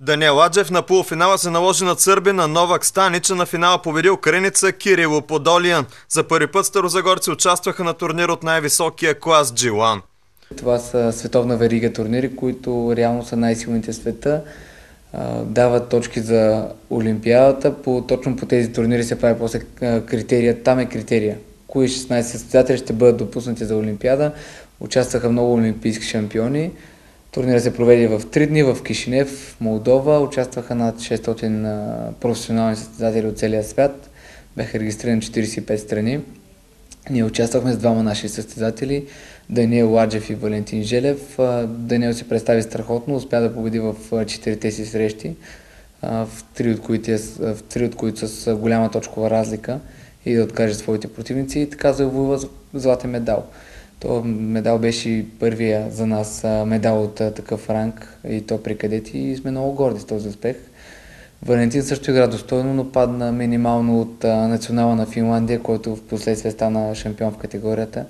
Даниел Аджев на полуфинала се наложи на Новак Станич, на финала победил Креница Кирило Подолиян. За първи път старозагорци участваха на турнир от най-високия клас G1. Това са световна верига турнири, които реално са най-силните в света. Дават точки за Олимпиадата. По, точно по тези турнири се прави после критерия. Там е критерия. Кои 16 състезатели ще бъдат допуснати за Олимпиада. Участваха много олимпийски шампиони. Турнира се проведе в три дни в Кишинев, Молдова. Участваха над 600 професионални състезатели от целия свят. Бяха регистрирани 45 страни. Ние участвахме с двама наши състезатели, Даниел Ладжев и Валентин Желев. Даниел се представи страхотно, успя да победи в четирите си срещи, в три от които, е в три от които с голяма точкова разлика и да откаже своите противници и така завоюва златен медал. То медал беше първия за нас медал от такъв ранг и то при кадети и сме много горди с този успех. Валентин също игра достойно, но падна минимално от национала на Финландия, който в последствие стана шампион в категорията.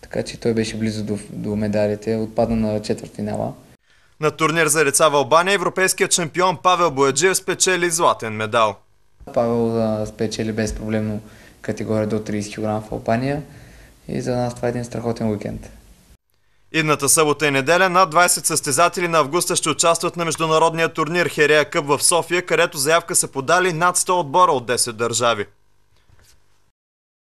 Така че той беше близо до, до медалите, отпадна на четвъртфинала. На турнир за деца в Албания европейският шампион Павел Бояджиев спечели златен медал. Павел спечели безпроблемно категория до 30 кг в Албания и за нас това е един страхотен уикенд. Идната събота и неделя над 20 състезатели на августа ще участват на международния турнир Херея Къп в София, където заявка са подали над 100 отбора от 10 държави.